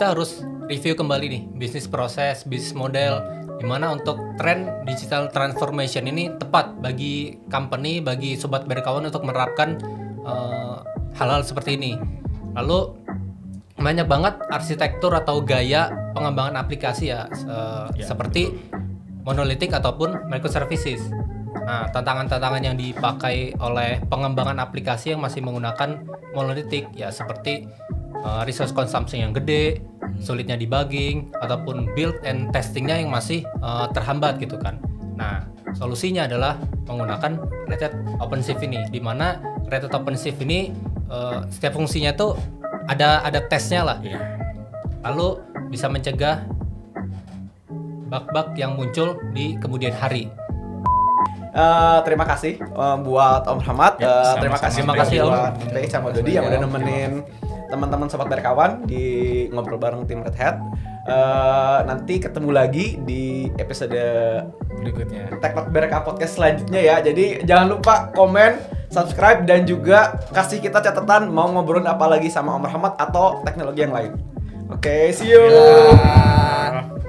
kita harus review kembali nih bisnis proses, bisnis model, di mana untuk tren digital transformation ini tepat bagi company, bagi sobat berkawan untuk menerapkan eh, hal-hal seperti ini. Lalu banyak banget arsitektur atau gaya pengembangan aplikasi ya, se- seperti monolitik ataupun microservices. Nah, tantangan-tantangan yang dipakai oleh pengembangan aplikasi yang masih menggunakan monolitik ya seperti uh, resource consumption yang gede, sulitnya debugging ataupun build and testingnya yang masih uh, terhambat gitu kan. Nah, solusinya adalah menggunakan Red Hat OpenShift ini di mana Red Hat OpenShift ini uh, setiap fungsinya tuh ada ada tesnya lah. Iya. Lalu bisa mencegah bug-bug yang muncul di kemudian hari. Eh, terima kasih eh, buat Om Rahmat. Ya, sama-sama. terima kasih Terima kasih, Om. buat Teh sama Dodi yang udah nemenin teman-teman sobat berkawan di ngobrol bareng tim Red Hat. Eh, nanti ketemu lagi di episode Berikutnya. Tektok Berka Podcast selanjutnya ya. Jadi jangan lupa komen, subscribe dan juga kasih kita catatan mau ngobrolin apa lagi sama Om Rahmat atau teknologi yang lain. Oke, see you. Dadah.